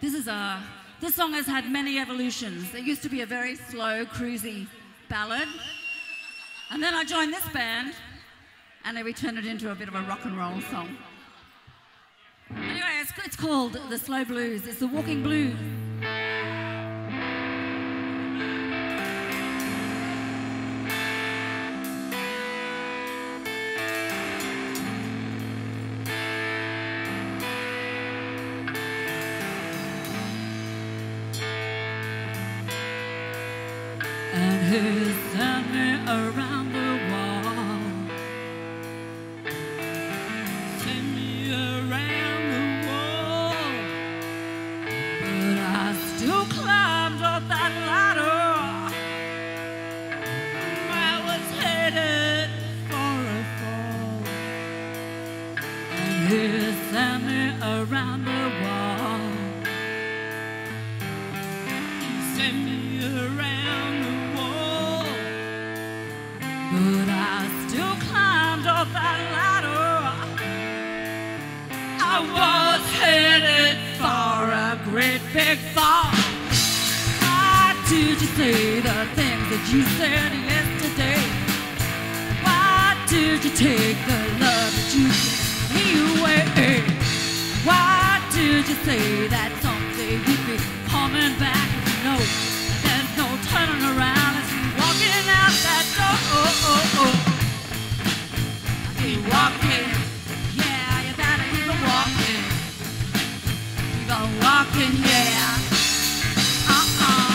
This is a this song has had many evolutions. It used to be a very slow, cruisy ballad. And then I joined this band and we turned it into a bit of a rock and roll song. Anyway, it's, it's called The Slow Blues. It's the Walking Blues. Sent me around the wall. Sent me around the wall, but I still climbed up that ladder. I was headed for a fall, and around the wall. Sent me around still climbed up that ladder. I was headed for a great big fall. Why did you say the things that you said yesterday? Why did you take the love that you gave me away? Yeah. Uh-uh.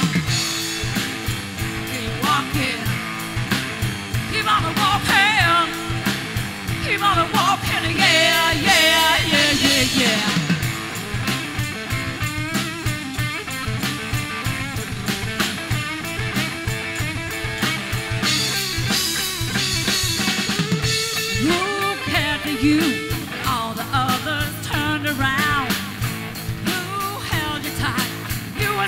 Keep walking. Keep on walking. Keep on walking,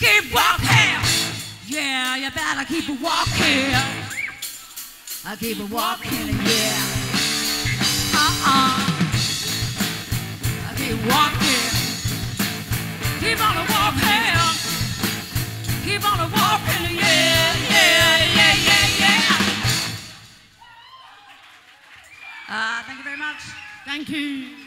keep walking. Yeah, you better keep walking. I keep walking, yeah. Uh-uh. I keep walking. Keep on walking. Yeah, yeah, yeah, yeah, yeah. Uh, thank you very much. Thank you.